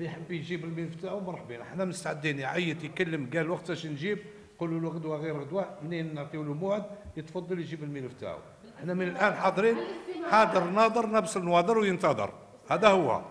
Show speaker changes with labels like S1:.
S1: اللي يحب يجيب الملف تاعو مرحبا حنا مستعدين يعيط يكلم قال وقتاش نجيب قولوا له غدوة غير غدوة منين نعطيو له موعد يتفضل يجيب الملف تاعو إحنا من الآن حاضرين حاضر ناظر نبس النواظر وينتظر. هذا هو.